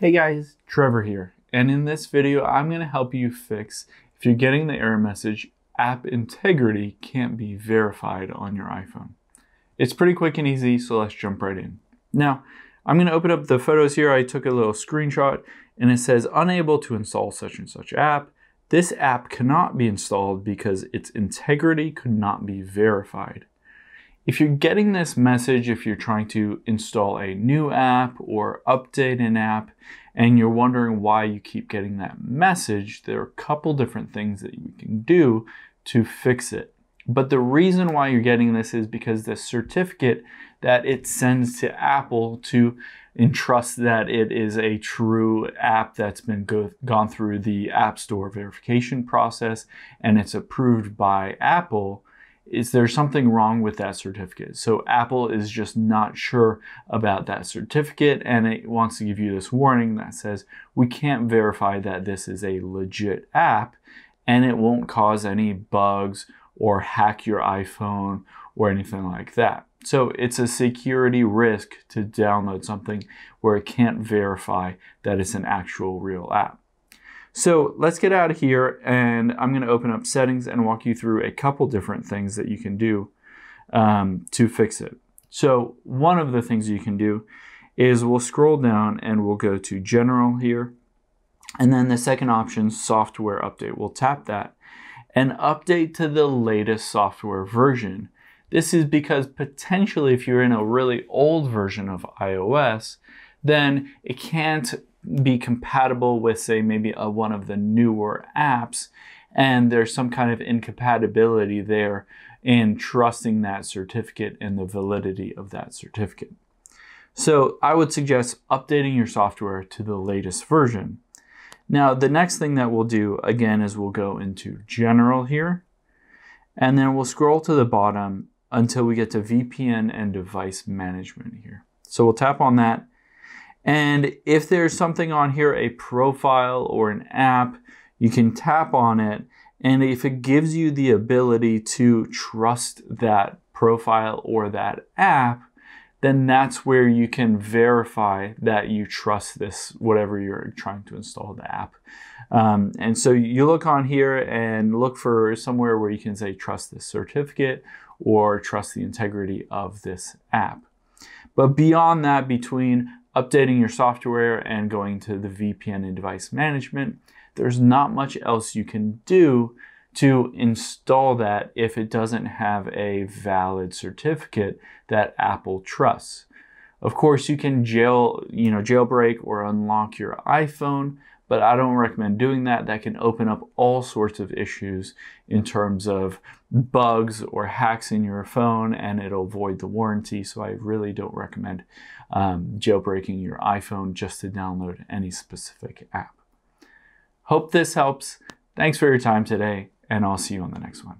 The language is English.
Hey guys, Trevor here, and in this video I'm going to help you fix if you're getting the error message app integrity can't be verified on your iPhone. It's pretty quick and easy, so let's jump right in. Now, I'm going to open up the photos here. I took a little screenshot and it says unable to install such and such app. This app cannot be installed because its integrity could not be verified. If you're getting this message, if you're trying to install a new app or update an app, and you're wondering why you keep getting that message, there are a couple different things that you can do to fix it. But the reason why you're getting this is because the certificate that it sends to Apple to entrust that it is a true app that's been go gone through the App Store verification process and it's approved by Apple is there something wrong with that certificate? So Apple is just not sure about that certificate and it wants to give you this warning that says we can't verify that this is a legit app and it won't cause any bugs or hack your iPhone or anything like that. So it's a security risk to download something where it can't verify that it's an actual real app. So let's get out of here and I'm going to open up settings and walk you through a couple different things that you can do um, to fix it. So one of the things you can do is we'll scroll down and we'll go to general here. And then the second option, software update. We'll tap that and update to the latest software version. This is because potentially if you're in a really old version of iOS, then it can't be compatible with, say, maybe a, one of the newer apps, and there's some kind of incompatibility there in trusting that certificate and the validity of that certificate. So I would suggest updating your software to the latest version. Now, the next thing that we'll do, again, is we'll go into General here, and then we'll scroll to the bottom until we get to VPN and Device Management here. So we'll tap on that, and if there's something on here, a profile or an app, you can tap on it. And if it gives you the ability to trust that profile or that app, then that's where you can verify that you trust this, whatever you're trying to install the app. Um, and so you look on here and look for somewhere where you can say trust this certificate or trust the integrity of this app. But beyond that, between updating your software and going to the VPN and device management, there's not much else you can do to install that if it doesn't have a valid certificate that Apple trusts. Of course, you can jail, you know, jailbreak or unlock your iPhone, but I don't recommend doing that. That can open up all sorts of issues in terms of bugs or hacks in your phone and it'll void the warranty. So I really don't recommend um, jailbreaking your iPhone just to download any specific app. Hope this helps. Thanks for your time today, and I'll see you on the next one.